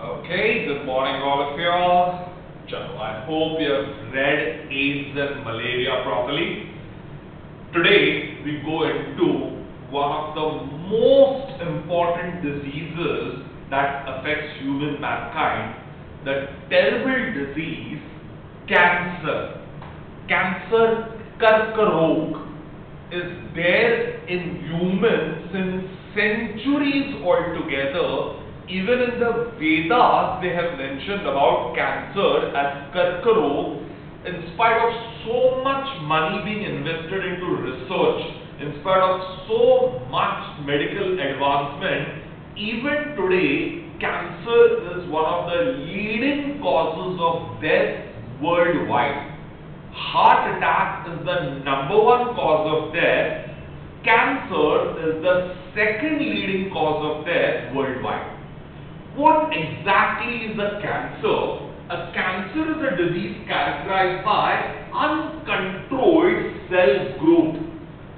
Okay, good morning all of you all. Chalo, I hope you have read AIDS and malaria properly. Today we go into one of the most important diseases that affects human mankind, the terrible disease cancer. Cancer Karkarog is there in humans since centuries altogether even in the Vedas, they have mentioned about cancer as Karkarog. In spite of so much money being invested into research, in spite of so much medical advancement, even today, cancer is one of the leading causes of death worldwide. Heart attack is the number one cause of death. Cancer is the second leading cause of death worldwide What exactly is a cancer? A cancer is a disease characterized by uncontrolled cell growth.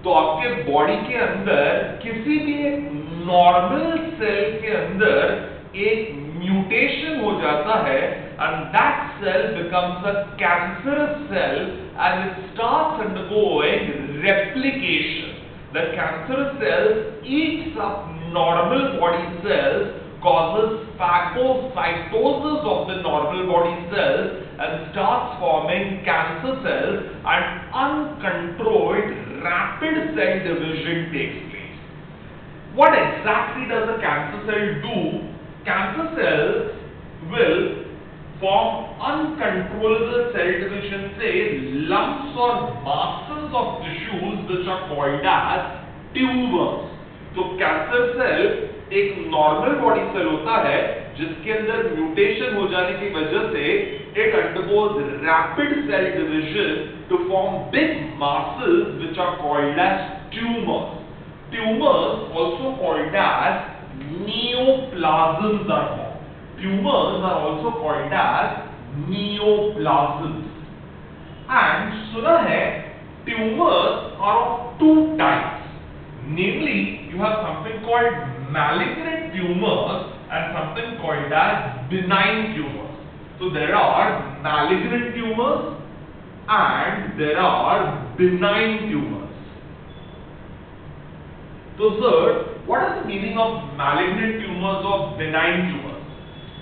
तो आपके body के अंदर किसी भी एक normal cell के अंदर एक म्यूटेशन हो जाता है and that cell becomes a cancerous cell and it starts undergoing replication. The cancerous cell eats up normal body cells causes phagocytosis of the normal body cells and starts forming cancer cells and uncontrolled rapid cell division takes place. What exactly does a cancer cell do? Cancer cells will form uncontrollable cell division, say lumps or masses of tissues which are called as tumors. So cancer cell एक normal body cell होता है, जिसके अंदर mutation हो जाने की वजह से it undergoes rapid cell division to form big masses which are called as tumours tumours also called as neoplasms are form tumours are also called as neoplasms and सुना है tumours are of two types namely you have something called malignant tumors and something called as benign tumors. So there are malignant tumors and there are benign tumors. So sir, what is the meaning of malignant tumors or benign tumors?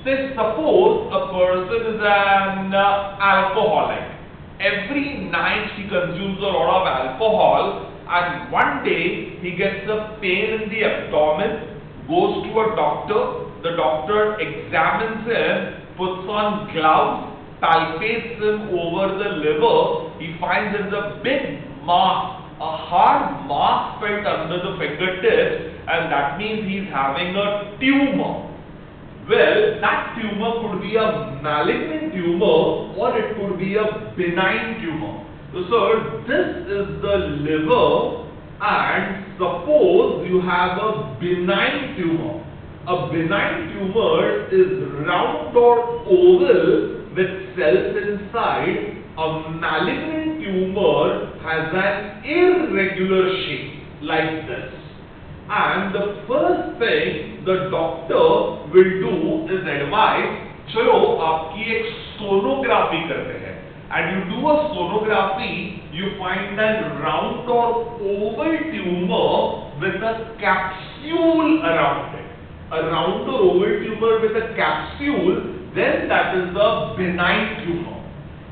Say suppose a person is an uh, alcoholic. Every night he consumes a lot of alcohol and one day he gets a pain in the abdomen goes to a doctor, the doctor examines him, puts on gloves, palpates him over the liver, he finds there's a big mark, a hard mark felt under the fingertips and that means he's having a tumor. Well, that tumor could be a malignant tumor or it could be a benign tumor. So, sir, this is the liver and suppose you have a benign tumor. A benign tumor is round or oval with cells inside. A malignant tumor has an irregular shape like this. And the first thing the doctor will do is advise, चलो आपकी एक sonography करते हैं and you do a sonography, you find a round or oval tumor with a capsule around it. A round or oval tumor with a capsule, then that is the benign tumor.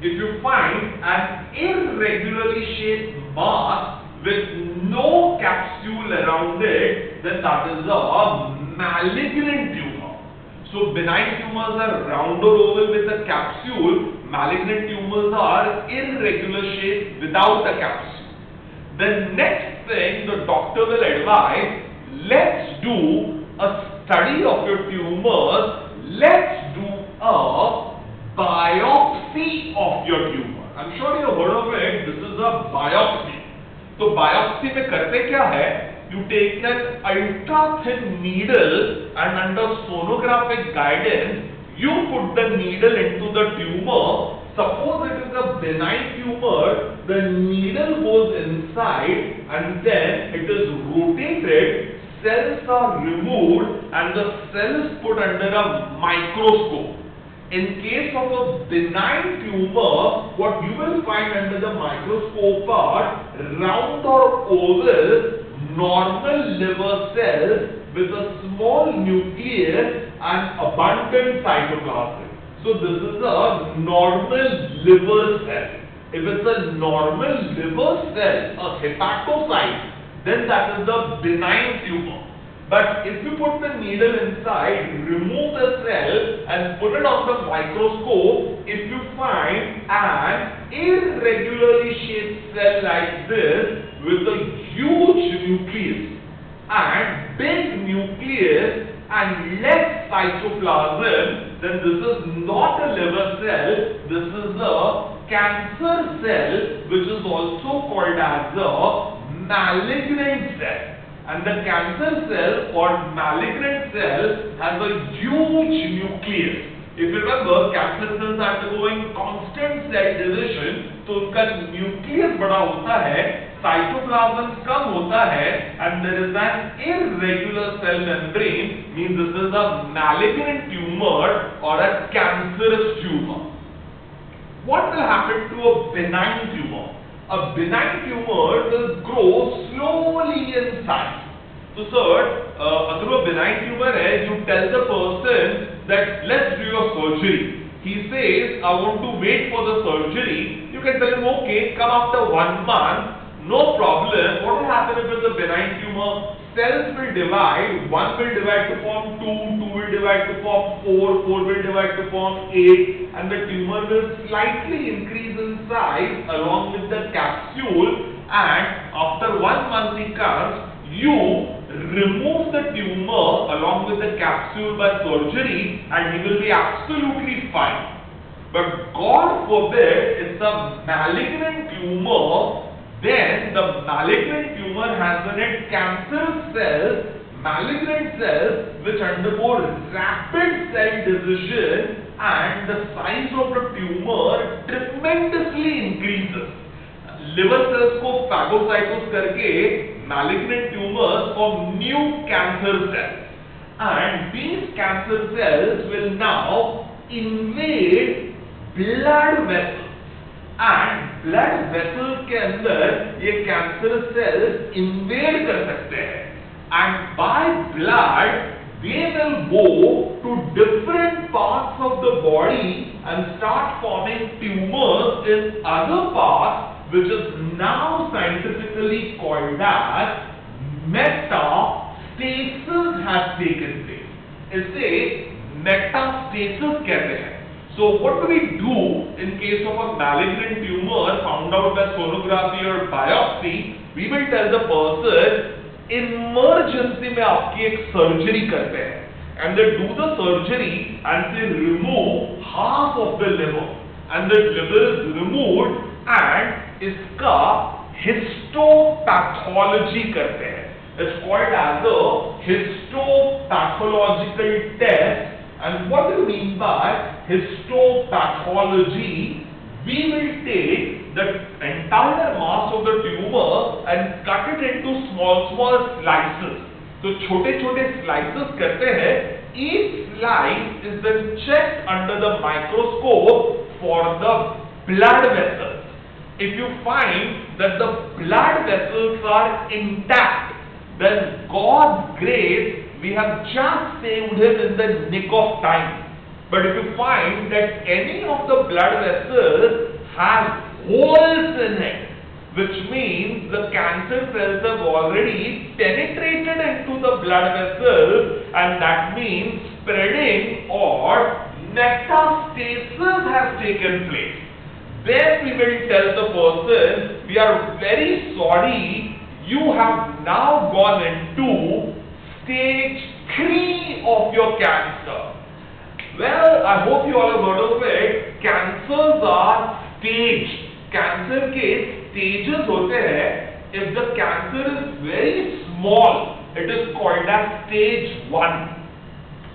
If you find an irregularly shaped mass with no capsule around it, then that is a malignant tumor. So benign tumors are round or oval with a capsule malignant tumors are irregular shape without a capsule. The next thing the doctor will advise, let's do a study of your tumors, let's do a biopsy of your tumor. I'm sure you have heard of it, this is a biopsy. So biopsy में करते क्या है? You take an ultra thin needle and under sonographic guidance you put the needle into the tumor. Suppose it is a benign tumor, the needle goes inside and then it is rotated cells are removed and the cell is put under a microscope. In case of a benign tumor, what you will find under the microscope are round or oval normal liver cells with a small nucleus and abundant cytoplasm. So this is a normal liver cell. If it's a normal liver cell, a hepatocyte, then that is the benign tumor. But if you put the needle inside, remove the cell and put it on the microscope, if you find an irregularly shaped cell like this with a huge nucleus and big nucleus and less cytoplasm, then this is not a liver cell, this is a cancer cell which is also called as a malignant cell and the cancer cell or malignant cell has a huge nucleus. If you remember, cancer cells are undergoing constant cell division, तो उनका nucleus बड़ा होता है cytoplasm कम होता है and there is an irregular cell membrane means this is a malignant tumour और a cancerous tumour what will happen to a benign tumor a benign tumor will grow slowly in size so sir uh, agar wo benign tumor है, you tell the person that let's do your surgery. He says, I want to wait for the surgery. You can tell him, okay, come after one month. No problem. What will happen if it's a benign tumor? Cells will divide. One will divide to form two, two will divide to form four, four will divide to form eight, and the tumor will slightly increase in size along with the capsule. And after one month he comes, you remove the tumor along with the capsule by surgery, and he will be absolutely fine. But God forbid, it's a malignant tumor then the malignant tumor has in it cancerous cells, malignant cells which undergo rapid cell division and the size of the tumor tremendously increases. Liver cells को phagocytose करके malignant tumours और new cancer cells and these cancer cells will now invade blood vessel and blood vessel के अंदर ये cancer cells invade कर सकते हैं. And by blood they will go to different parts of the body and start forming tumours in other parts which is now scientifically called as metastasis has taken place. इसे metastasis कहते हैं So what do we do in case of a malignant tumor found out by sonography or biopsy? We will tell the person emergency में आपकी एक surgery करते हैं and they do the surgery and they remove half of the liver and the liver is removed and इसका histopathology करते हैं। It's called as a histopathological test and what do mean by histopathology we will take the entire mass of the tumour and cut it into small small slices तो छोटे छोटे slices करते हैं। Each slice is then check under the microscope for the blood vessel If you find that the blood vessels are intact, then God's grace we have just saved him in the nick of time. But if you find that any of the blood vessels has holes in it, which means the cancer cells have already penetrated into the blood vessels and that means spreading or metastasis has taken place. Then we will tell the person, we are very sorry, you have now gone into stage 3 of your cancer. Well, I hope you all have heard of it. Cancers are stage. Cancer के stages होते हैं. If the cancer is very small, it is called as stage 1.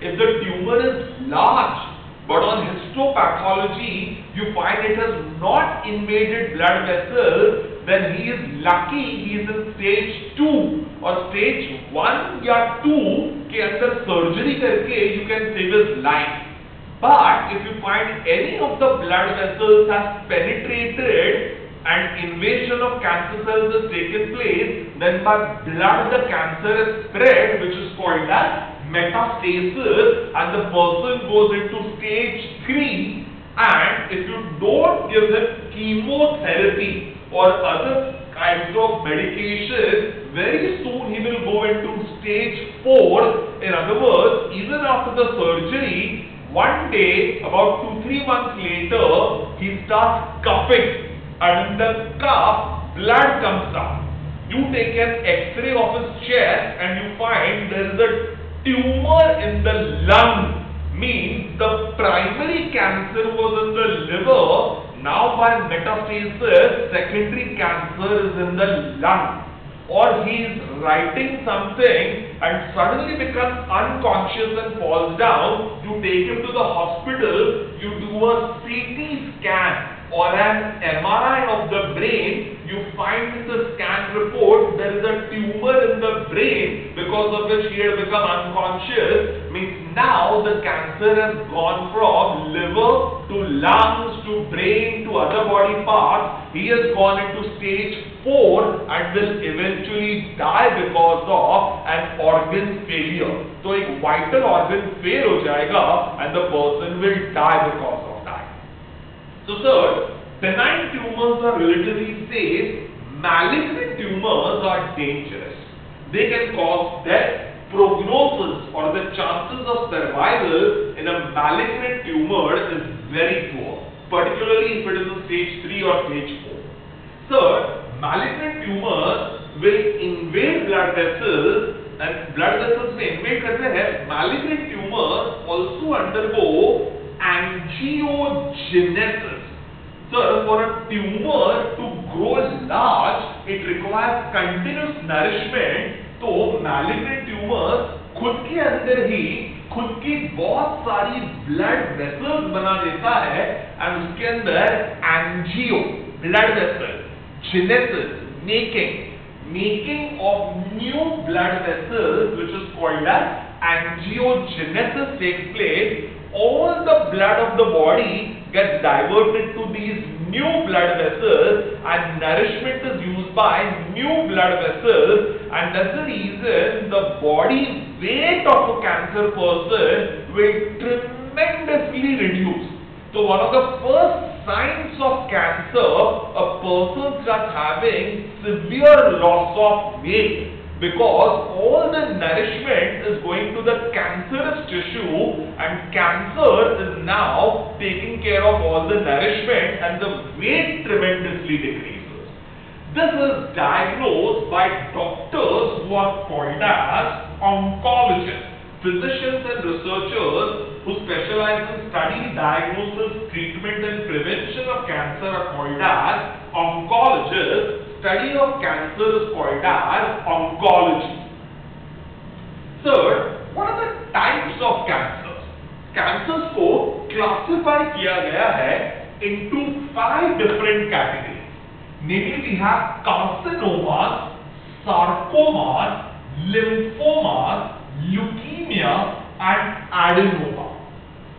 If the tumor is large, but on histopathology, you find it has not invaded blood vessels, then he is lucky he is in stage 2 और stage one या to के अंदर surgery करके you can save his life But if you find any of the blood vessels has penetrated and invasion of cancer cells has taken place, then by blood the cancer is spread, which is called as metastasis, and the person goes into stage 3. And if you don't give him chemotherapy or other kinds of medication, very soon he will go into stage 4. In other words, even after the surgery, one day, about two, three months later, he starts coughing and in the cough, blood comes out. You take an x-ray of his chest and you find there is a tumor in the lung. Means the primary cancer was in the liver, now by metastasis, secondary cancer is in the lung or he is writing something and suddenly becomes unconscious and falls down, you take him to the hospital, you do a CT scan or an MRI of the brain, you find in the scan report there is a tumor in the brain because of which he had become unconscious means now the cancer has gone from liver to lungs to brain to other body parts. He has gone into stage 4 and will eventually die because of an organ failure. So a vital organ fail ho jayega and the person will die because of that. So third benign tumors are relatively safe, malignant tumors are dangerous. They can cause death, prognosis or the chances of survival in a malignant tumor is very poor, particularly if it is in stage 3 or stage 4. Third, malignant tumors will invade blood vessels and blood vessels में invade करते हैं malignant tumors also undergo angiogenesis So for a tumor to grow large, it requires continuous nourishment. तो malignant tumor खुद के अंदर ही खुद की बहुत सारी ब्लड वेसल बना देता है एंड उसके अंदर angio blood vessel genesis making making of new blood vessel which is called as angio take place all the blood of the body gets diverted to these new blood vessels and nourishment is used by new blood vessels. And that's the reason the body weight of a cancer person will tremendously reduce. So one of the first signs of cancer, a person starts having severe loss of weight because all the nourishment is going to the cancerous tissue and cancer is now taking care of all the nourishment and the weight tremendously decreases. This is diagnosed by doctors who are called as oncologists physicians and researchers who specialize in study, diagnosis, treatment and prevention of cancer are called as oncologists Study of cancer is called as oncology. Third, what are the types of cancers? Cancers को classify किया गया है into five different categories. Namely, we have carcinomas, sarcomas, lymphomas, leukemia and adenoma.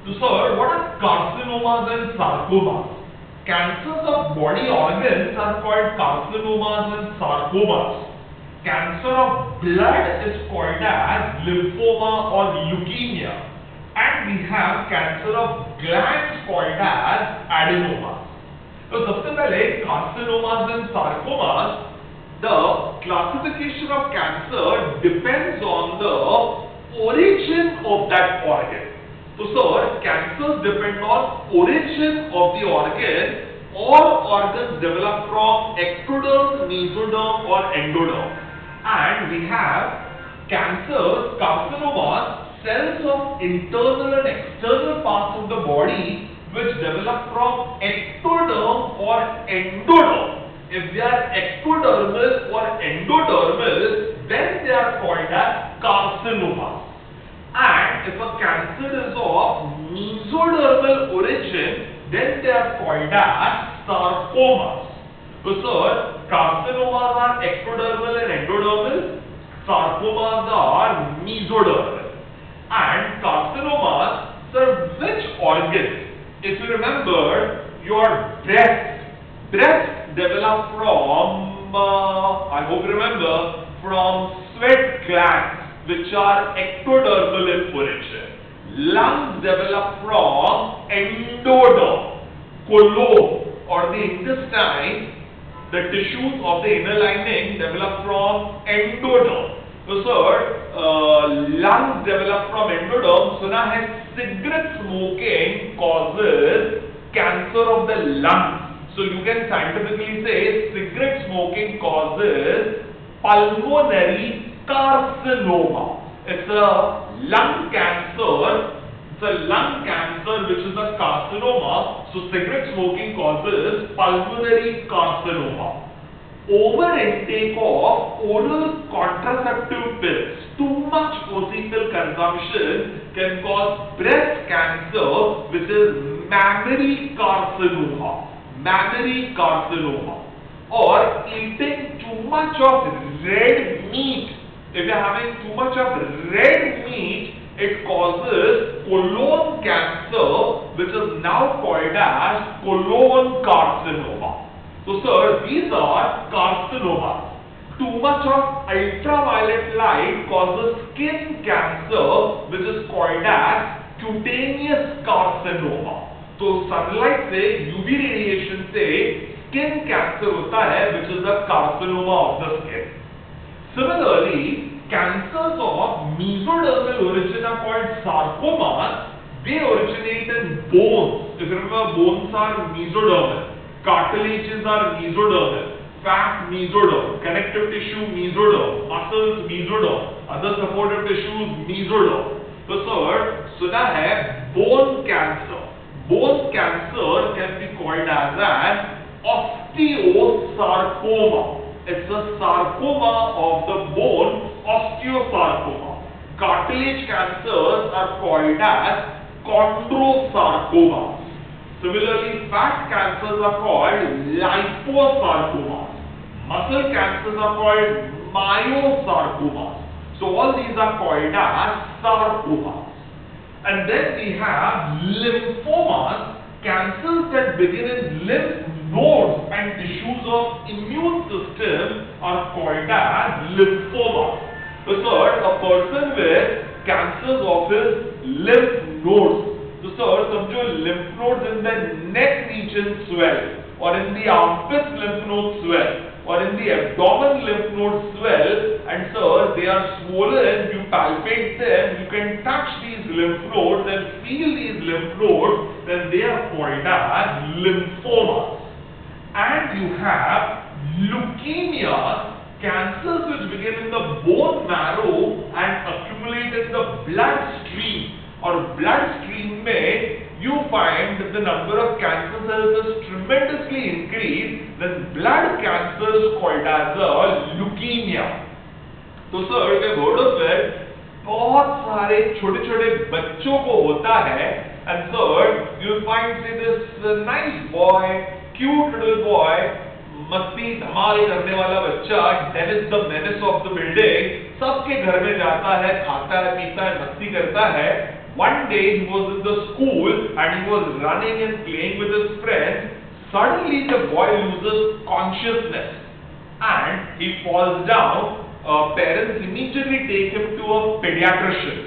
So sir, what are carcinomas and sarcomas? Cancers of body organs are called carcinomas and sarcomas. Cancer of blood is called as lymphoma or leukemia. And we have cancer of glands called as adenomas. So सबसे पहले carcinomas and sarcomas the classification of cancer depends on the origin of that organ. So sir, cancers depend on origin of the organ. All organs develop from ectoderm, mesoderm or endoderm. And we have cancers, carcinomas, cells of internal and external parts of the body which develop from ectoderm or endoderm if they are ectodermal or endodermal, then they are called as carcinomas. And if a cancer is of mesodermal origin, then they are called as sarcomas. So, carcinomas are ectodermal and endodermal, sarcomas are mesodermal. And carcinomas serve which organ? If you remember, your breast, breast develop from, uh, I hope you remember, from sweat glands which are ectodermal in origin. Lungs develop from endoderm, colon or the intestine the tissues of the inner lining develop from endoderm. So sir, uh, lungs develop from endoderm. So now cigarette smoking causes cancer of the lungs. So you can scientifically say cigarette smoking causes pulmonary carcinoma. It's a lung cancer it's a lung cancer which is a carcinoma. So cigarette smoking causes pulmonary carcinoma. Over intake of oral contraceptive pills, too much OC consumption can cause breast cancer which is mammary carcinoma. Mammary carcinoma. Or eating too much of red meat. If you're having too much of red meat, it causes colon cancer which is now called as colon carcinoma. So sir, these are carcinomas. Too much of ultraviolet light causes skin cancer which is called as cutaneous carcinoma. So sunlight से UV radiation से skin cancer होता है which is the carcinoma of the skin. Similarly, cancers of mesodermal origin are called sarcomas. They originate in bones. If you remember, bones are mesodermal. Cartilages are mesodermal. Fat mesoderm. Connective tissue mesoderm. Muscles mesoderm. Other supportive tissues mesoderm. So sir, सुना है bone cancer. Bone cancer can be called as an osteosarcoma. It's a sarcoma of the bone, osteosarcoma. Cartilage cancers are called as chondrosarcoma. Similarly, fat cancers are called liposarcomas. Muscle cancers are called myosarcomas. So all these are called as sarcomas. And then we have lymphomas, cancers that begin in lymph nodes and tissues of immune system are called as lymphoma. The third, a person with cancers of his lymph nodes. So sir, sometimes lymph nodes in the neck region swell or in the armpit lymph node swell or in the abdomen lymph node swell and sir, they are swollen, you palpate them, you can touch these lymph nodes and feel these lymph nodes, then they are called as lymphomas and you have leukemia, cancers which begin in the bone marrow and accumulate in the blood stream or blood stream may you find that the number of cancer cells is tremendously increased then blood cancer is called as a leukemia. तो sir के heard of it बहुत सारे छोटे छोटे बच्चों को होता है and sir you find say this nice boy cute little boy मस्ती, धमाल करने वाला बच्चा Davis the menace of the building सबके घर में जाता है, खाता है, पीता है, मस्ती करता है। One day he was in the school and he was running and playing with his friends suddenly the boy loses consciousness and he falls down parents immediately take him to a paediatrician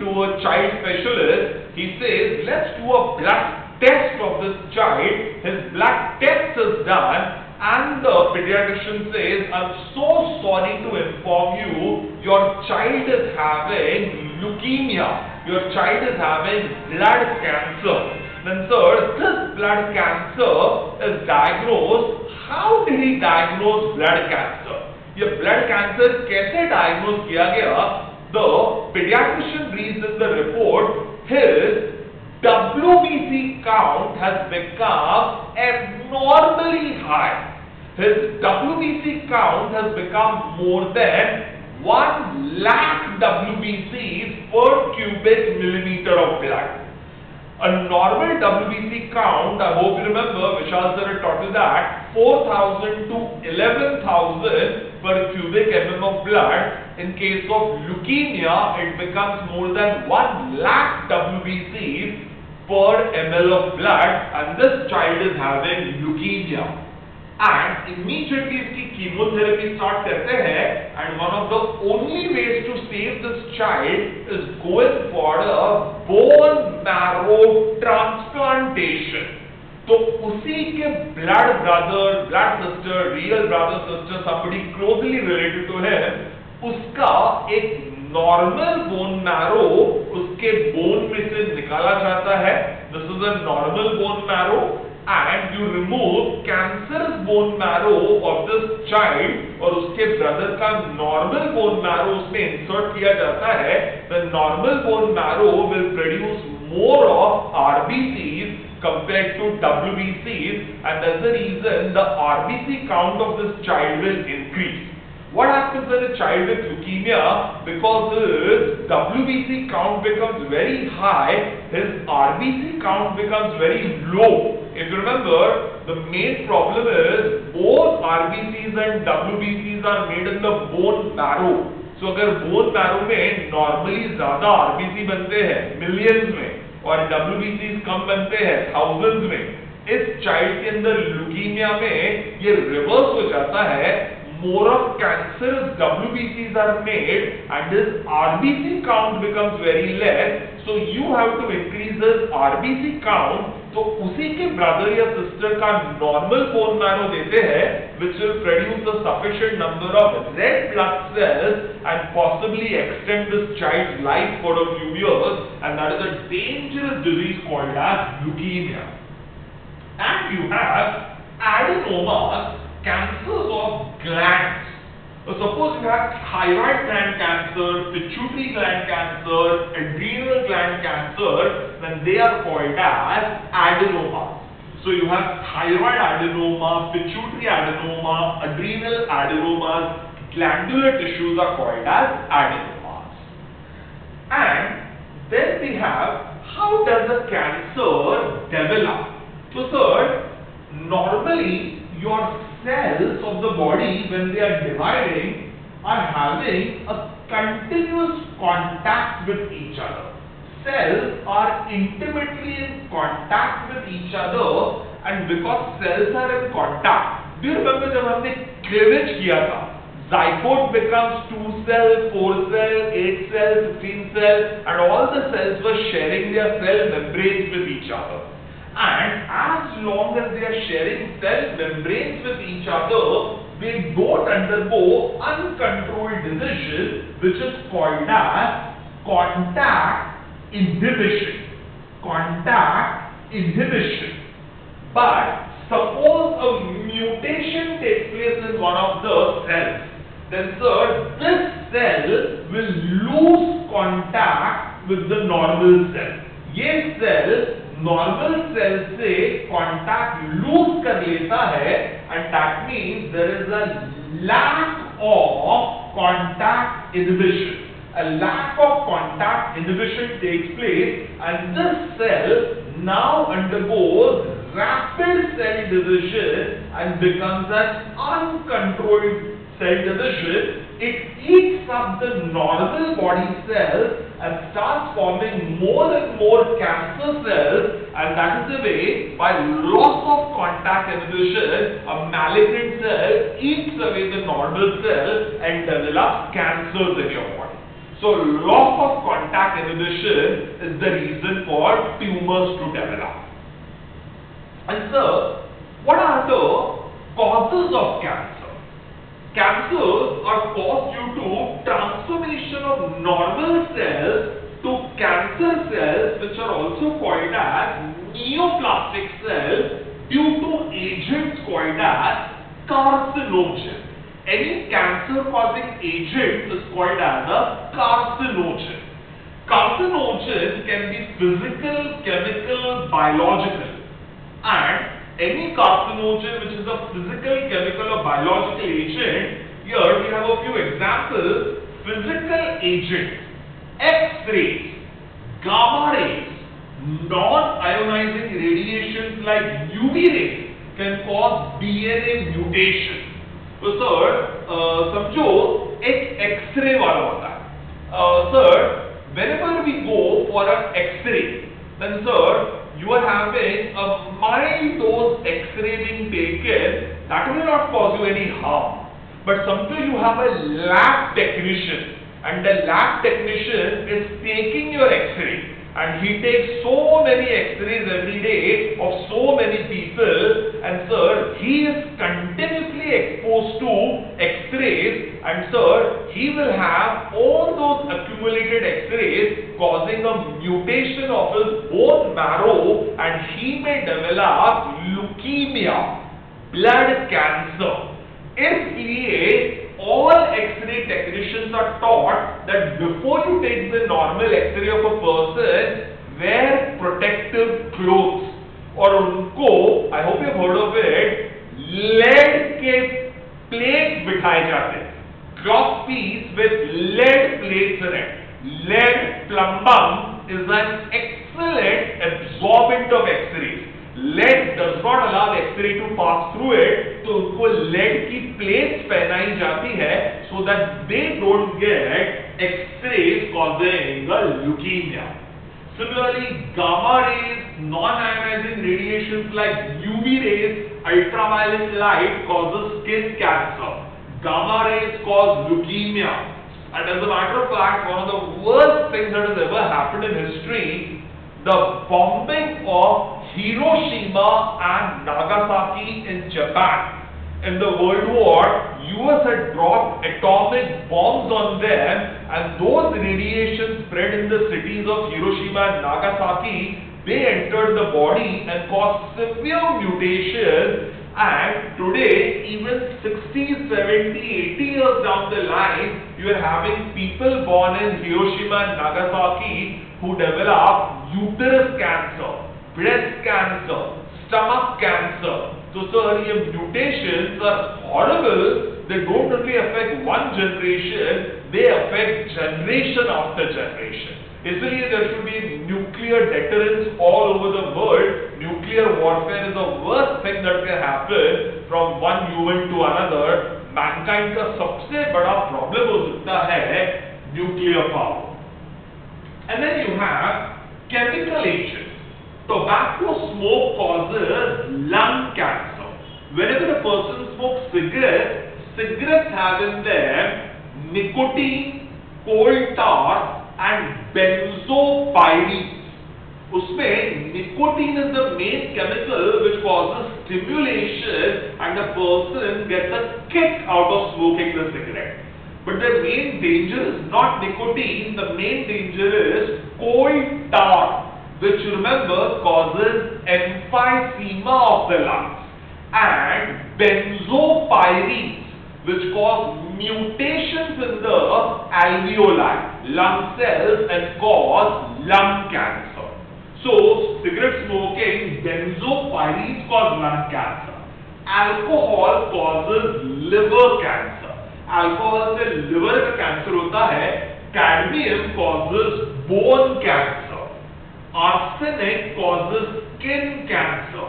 to a child specialist he says let's do a blood test of this child, his blood test is done and the pediatrician says, I'm so sorry to inform you, your child is having leukemia, your child is having blood cancer. Then sir, this blood cancer is diagnosed, how did he diagnose blood cancer? ये blood cancer कैसे diagnose किया गया? The pediatrician reads in the report his WBC count has become abnormally high. His WBC count has become more than 1 lakh WBCs per cubic millimeter of blood. A normal WBC count, I hope you remember, Vishal sir had taught you that, 4000 to 11000 per cubic mm of blood in case of leukemia, it becomes more than 1 lakh WBCs per ml of blood and this child is having leukemia. And immediately इसकी chemotherapy start करते हैं and one of the only ways to save this child is going for a bone marrow transplantation. तो उसी के blood brother, blood sister, real brother sister, somebody closely related to him, उसका एक normal bone marrow उसके bone में से निकाला जाता है। This is a normal bone marrow and you remove cancer bone marrow of this child और उसके ब्रदर का नॉर्मल बोन मैरो उसमें इंसर्ट किया जाता है। The normal bone marrow will produce more of RBCs compared to WBCs and that's the reason the RBC count of this child will increase. What happens when a child with leukemia, because his WBC count becomes very high, his RBC count becomes very low. If you remember, the main problem is both RBCs and WBCs are made in the bone marrow. So अगर bone marrow में normally ज़्यादा RBC बनते हैं millions में और WBCs कम बनते हैं thousand में इस चाइल्ड के अंदर लुकीमिया में ये रिवर्स हो जाता है more of cancerous WBCs are made and this RBC count becomes very less so you have to increase this RBC count तो उसी के ब्रदर या सिस्टर का नॉर्मल बोन मैरो देते हैं which will produce a sufficient number of red blood cells and possibly extend this child life for a few years and that is a dangerous disease called as leukaemia and you have adenoma cancer of glands. So suppose you have thyroid gland cancer, pituitary gland cancer, adrenal gland cancer, then they are called as adenomas. So you have thyroid adenoma, pituitary adenoma, adrenal adenomas, glandular tissues are called as adenomas. And then we have how does a cancer develop? So sir, normally your cells of the body when they are dividing are having a continuous contact with each other. Cells are intimately in contact with each other and because cells are in contact, do you remember जब हमने cleavage किया था zygote becomes 2 cell, 4 cell, 8 cell, 16 cell and all the cells were sharing their cell membranes with each other And as long as they are sharing cell membranes with each other, they both undergo uncontrolled division, which is called as contact inhibition. Contact inhibition. But suppose a mutation takes place in one of the cells, then sir, this cell will lose contact with the normal cell. This cell normal cell से contact loose कर लेता है and that means there is a lack of contact inhibition a lack of contact inhibition takes place and this cell now undergoes rapid cell division and becomes an uncontrolled cell division it eats up the normal body cells and starts forming more and more cancer cells and that is the way by loss of contact inhibition a malignant cell eats away the normal cell and develops cancers in your body. So loss of contact inhibition is the reason for tumors to develop. And sir, what are the causes of cancer? Cancers are caused due to transformation of normal cells to cancer cells which are also called as neoplastic cells due to agents called as carcinogen. Any cancer causing agent is called as a carcinogen. Carcinogen can be physical, chemical, biological and any carcinogen which is a physical, chemical or biological agent, here we have a few examples. Physical agent, X-rays, gamma rays, non-ionizing radiations like UV rays can cause DNA mutation. तो sir समझो एक x ray वाला होता है sir whenever we go for an x-ray then sir you are having a mild dose x-ray being taken that will not cause you any harm. But sometimes you have a lab technician and the lab technician is taking your x-ray and he takes so many x-rays every day of so many people and sir he is continuously exposed to x-rays and sir he will have all those accumulated x-rays causing a mutation of his bone marrow and he may develop leukemia blood cancer इसलिए all x-ray technicians are taught that before you take the normal x-ray of a person wear protective clothes और उनको I hope you've heard of it lead के plate बिठाए जाते crop piece with lead plates in lead plumbum is an excellent absorbent of X-rays lead does not allow X-ray to pass through it तो उनको lead की plates पहनाई जाती है so that they don't get X-rays causing the leukaemia similarly gamma rays non ionising radiation like UV rays ultraviolet light causes skin cancer. Gamma rays cause leukemia. And as a matter of fact, one of the worst things that has ever happened in history, the bombing of Hiroshima and Nagasaki in Japan. In the World War, US had dropped atomic bombs on them and those radiations spread in the cities of Hiroshima and Nagasaki. They entered the body and caused severe mutations and today even 60, 70, 80 years down the line you are having people born in Hiroshima and Nagasaki who develop uterus cancer, breast cancer, stomach cancer. So sir, your mutations are horrible. They don't only affect one generation, they affect generation after generation. इसलिए there should be nuclear deterrence all over the world. Nuclear warfare is the worst thing that can happen from one human to another. Mankind का सबसे बड़ा problem हो सकता है nuclear power. And then you have chemical agents. Tobacco smoke causes lung cancer. Whenever a person smokes cigarettes, cigarettes have in them nicotine, coal tar and benzopyrene. Usme, nicotine is the main chemical which causes stimulation and the person gets a kick out of smoking the cigarette. But the main danger is not nicotine, the main danger is coal tar, which remember causes emphysema of the lungs, and benzopyrenes, which cause mutations in the alveoli. Lung cells and cause lung cancer. So, cigarette smoking, benzopyrenes cause lung cancer. Alcohol causes liver cancer. Alcohol से liver का cancer होता है. Cadmium causes bone cancer. Arsenic causes skin cancer.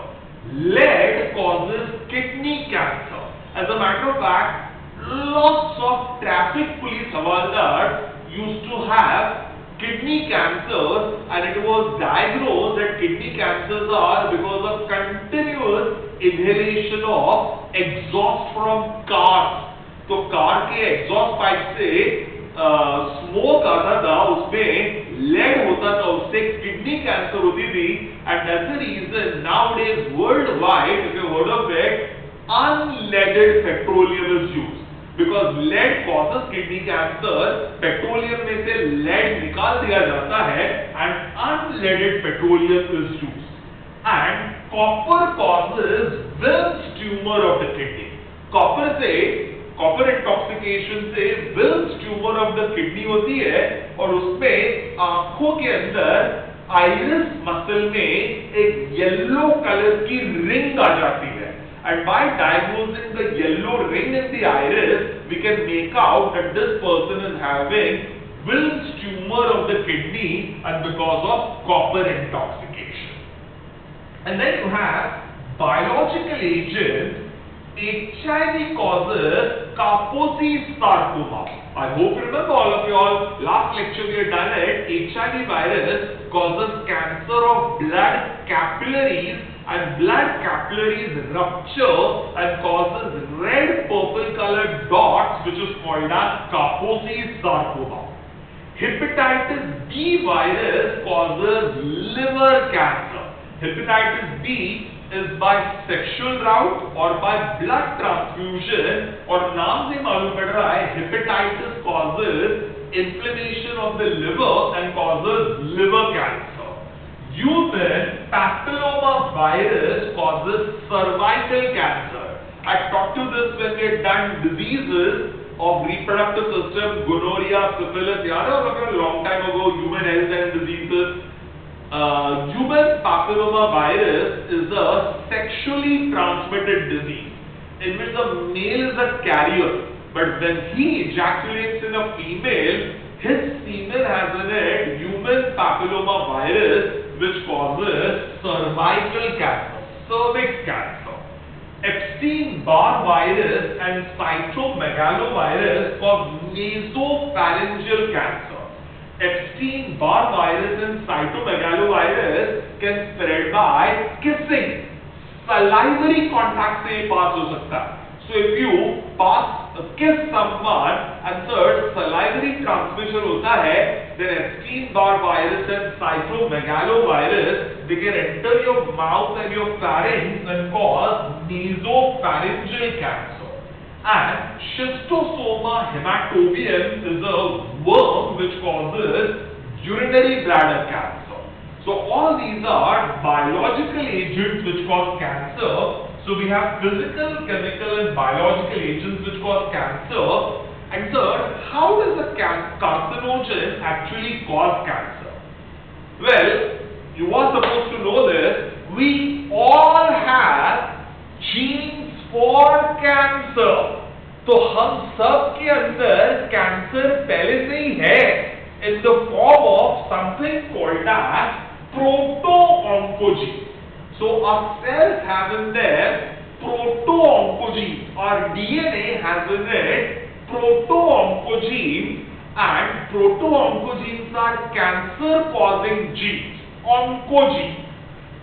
Lead causes kidney cancer. As a matter of fact, lots of traffic police havaldar used to have kidney cancer and it was diagnosed that kidney cancers are because of continuous inhalation of exhaust from cars. तो car के exhaust pipe से smoke आता था उसमें lead होता था उससे kidney cancer होती थी and that's the reason nowadays world wide if you heard of it unleaded petroleum is used Because lead causes kidney cancer petroleum में से लेड निकाल दिया जाता है and unleaded petroleum is used and copper causes Wilms tumour of the kidney copper से copper intoxication से Wilms tumour of the kidney होती है, और उसमें आँखों के अंदर आइरिस मसल में एक येलो कलर की रिंग आ जाती है। And by diagnosing the yellow ring in the iris we can make out that this person is having Wills tumor of the kidney and because of copper intoxication and then you have biological agents HIV causes Kaposi sarcoma. I hope you remember all of you all. Last lecture we had done it. HIV virus causes cancer of blood capillaries and blood capillaries rupture and causes red purple colored dots which is called as Kaposi's sarcoma. Hepatitis B virus causes liver cancer. Hepatitis B is by sexual route or by blood transfusion or naam se malum hepatitis causes inflammation of the liver and causes liver cancer. Human papilloma virus causes cervical cancer. I talked to this when we had done diseases of reproductive system, gonorrhea, syphilis, yeah, a long time ago, human health and diseases uh, human papilloma virus is a sexually transmitted disease in which the male is a carrier but when he ejaculates in a female his semen has in it human papilloma virus which causes cervical cancer cervix cancer Epstein-Barr virus and cytomegalovirus cause nasopharyngeal cancer Epstein-Barr virus and cytomegalovirus can spread by kissing. Salivary contact से pass हो सकता है. So if you pass uh, kiss someone and third salivary transmission होता है, then Epstein-Barr virus and cytomegalovirus they can enter your mouth and your pharynx and cause nasopharyngeal cancer. And schistosoma hematobium is a worm which causes urinary bladder cancer. So all these are biological agents which cause cancer. So we have physical, chemical and biological agents which cause cancer. And third, how does a carcinogen actually cause cancer? Well, you are supposed to know this. We all have genes for cancer. तो हम सब के अंदर cancer पहले से ही है in the form of something called as proto-oncogene. So our cells have in there proto-oncogene. Our DNA has in it proto-oncogene and proto-oncogenes are cancer-causing genes, oncogene.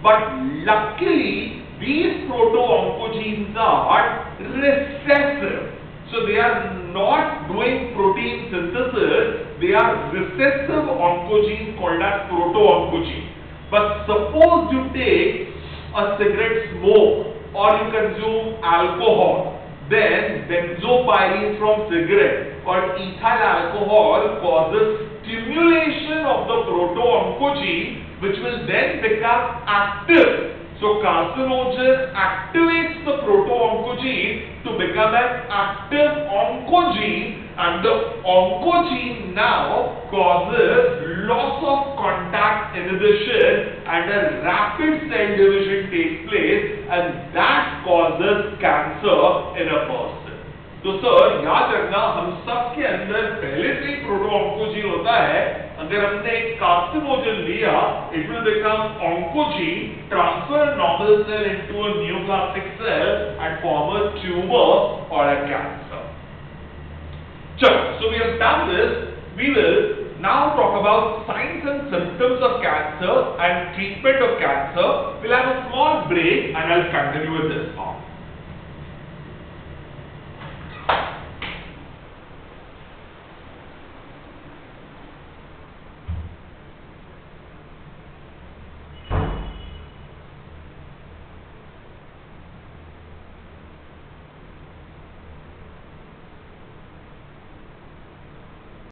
But luckily, these proto-oncogenes are recessive. So they are not doing protein synthesis, they are recessive oncogenes called as proto-oncogene. But suppose you take a cigarette smoke or you consume alcohol, then benzopyrene from cigarette or ethyl alcohol causes stimulation of the proto-oncogene which will then become active. So carcinogen activates the proto-oncogene to become an active oncogene and the oncogene now causes loss of contact inhibition and a rapid cell division takes place and that causes cancer in a person. तो sir याद रखना हम सब के अंदर पहले से ही प्रोटोऑन्कोजीन होता है अगर हमने एक कार्सिनोजन लिया it will become oncogene transfer normal cell into a neoplastic cell and form a tumour और a cancer Sure. So we have done this. We will now talk about signs and symptoms of cancer and treatment of cancer. We'll have a small break and I'll continue with this part.